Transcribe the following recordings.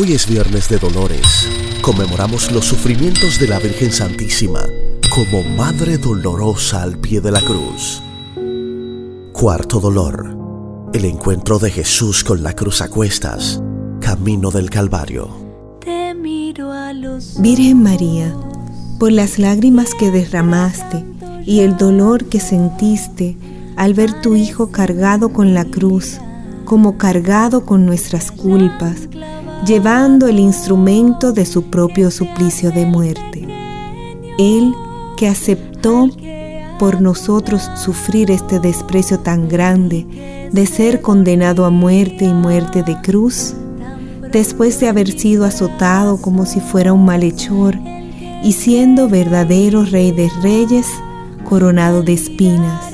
Hoy es viernes de Dolores. Conmemoramos los sufrimientos de la Virgen Santísima como Madre Dolorosa al pie de la cruz. Cuarto dolor. El encuentro de Jesús con la cruz a cuestas, camino del Calvario. Virgen María, por las lágrimas que derramaste y el dolor que sentiste al ver tu Hijo cargado con la cruz, como cargado con nuestras culpas, llevando el instrumento de su propio suplicio de muerte. Él que aceptó por nosotros sufrir este desprecio tan grande de ser condenado a muerte y muerte de cruz, después de haber sido azotado como si fuera un malhechor y siendo verdadero rey de reyes, coronado de espinas.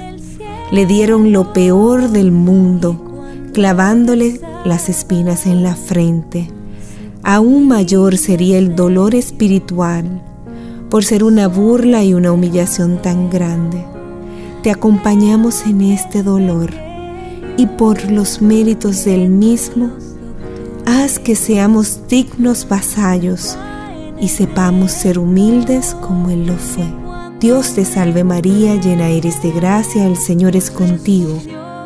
Le dieron lo peor del mundo, clavándole las espinas en la frente. Aún mayor sería el dolor espiritual por ser una burla y una humillación tan grande. Te acompañamos en este dolor y por los méritos del mismo, haz que seamos dignos vasallos y sepamos ser humildes como Él lo fue. Dios te salve María, llena eres de gracia, el Señor es contigo.